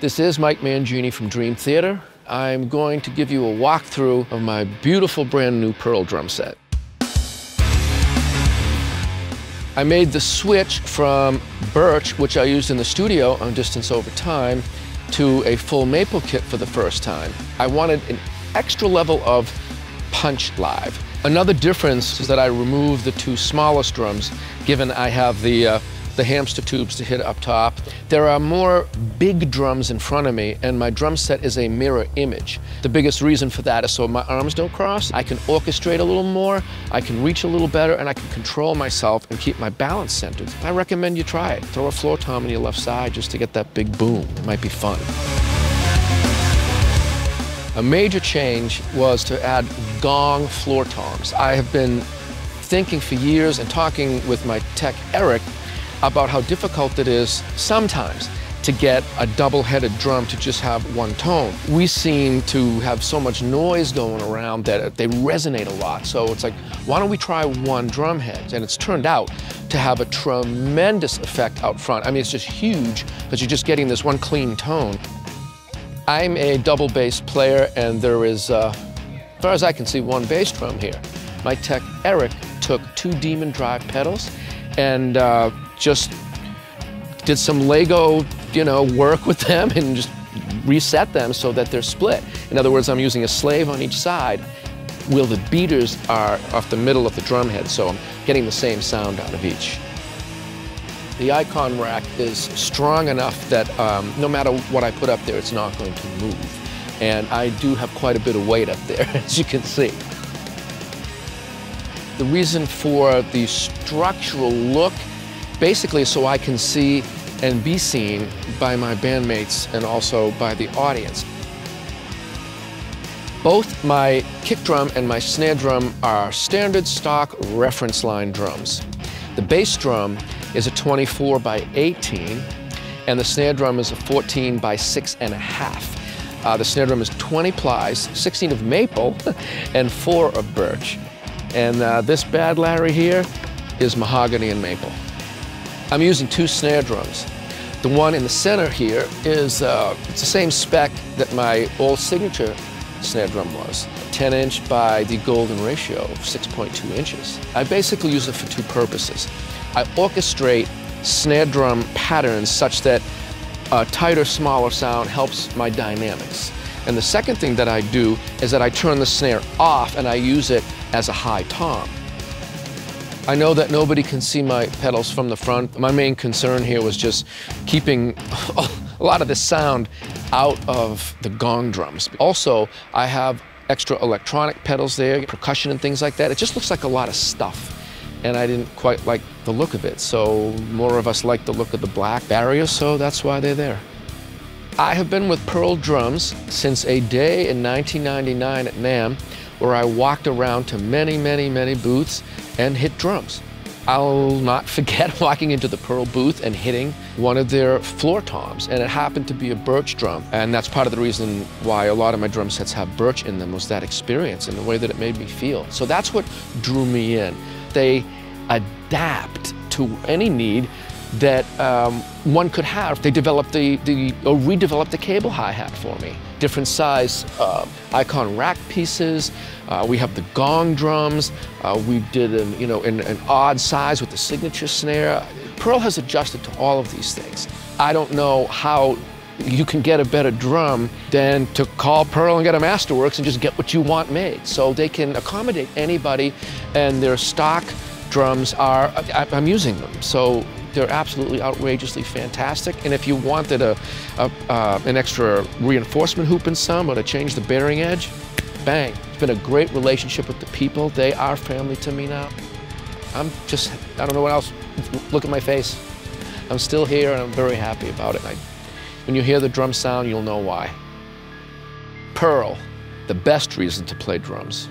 This is Mike Mangini from Dream Theater. I'm going to give you a walkthrough of my beautiful brand new Pearl drum set. I made the switch from birch, which I used in the studio on Distance Over Time, to a full maple kit for the first time. I wanted an extra level of punch live. Another difference is that I removed the two smallest drums, given I have the uh, the hamster tubes to hit up top. There are more big drums in front of me, and my drum set is a mirror image. The biggest reason for that is so my arms don't cross. I can orchestrate a little more, I can reach a little better, and I can control myself and keep my balance centered. I recommend you try it. Throw a floor tom on your left side just to get that big boom. It might be fun. A major change was to add gong floor toms. I have been thinking for years and talking with my tech, Eric, about how difficult it is sometimes to get a double-headed drum to just have one tone. We seem to have so much noise going around that they resonate a lot. So it's like, why don't we try one drum head? And it's turned out to have a tremendous effect out front. I mean, it's just huge because you're just getting this one clean tone. I'm a double bass player and there is, uh, as far as I can see, one bass drum here. My tech, Eric, took two Demon Drive pedals and uh, just did some Lego, you know, work with them and just reset them so that they're split. In other words, I'm using a slave on each side while the beaters are off the middle of the drum head, so I'm getting the same sound out of each. The icon rack is strong enough that um, no matter what I put up there, it's not going to move. And I do have quite a bit of weight up there, as you can see. The reason for the structural look basically so I can see and be seen by my bandmates and also by the audience. Both my kick drum and my snare drum are standard stock reference line drums. The bass drum is a 24 by 18 and the snare drum is a 14 by six and a half. Uh, the snare drum is 20 plies, 16 of maple and four of birch. And uh, this Bad Larry here is mahogany and maple. I'm using two snare drums. The one in the center here is uh, it's the same spec that my old signature snare drum was. 10 inch by the golden ratio of 6.2 inches. I basically use it for two purposes. I orchestrate snare drum patterns such that a tighter, smaller sound helps my dynamics. And the second thing that I do is that I turn the snare off and I use it as a high tom. I know that nobody can see my pedals from the front. My main concern here was just keeping a lot of the sound out of the gong drums. Also, I have extra electronic pedals there, percussion and things like that. It just looks like a lot of stuff. And I didn't quite like the look of it. So more of us like the look of the black barriers, so that's why they're there. I have been with Pearl Drums since a day in 1999 at NAMM where I walked around to many, many, many booths and hit drums. I'll not forget walking into the Pearl booth and hitting one of their floor toms, and it happened to be a birch drum. And that's part of the reason why a lot of my drum sets have birch in them was that experience and the way that it made me feel. So that's what drew me in. They adapt to any need that um, one could have. They developed the, the, or redeveloped the cable hi-hat for me. Different size uh, icon rack pieces. Uh, we have the gong drums. Uh, we did an, you know, an, an odd size with the signature snare. Pearl has adjusted to all of these things. I don't know how you can get a better drum than to call Pearl and get a Masterworks and just get what you want made. So they can accommodate anybody and their stock drums are, I'm using them. So they're absolutely outrageously fantastic. And if you wanted a, a uh, an extra reinforcement hoop in some or to change the bearing edge, bang. It's been a great relationship with the people. They are family to me now. I'm just, I don't know what else. Look at my face. I'm still here and I'm very happy about it. I, when you hear the drum sound, you'll know why. Pearl, the best reason to play drums.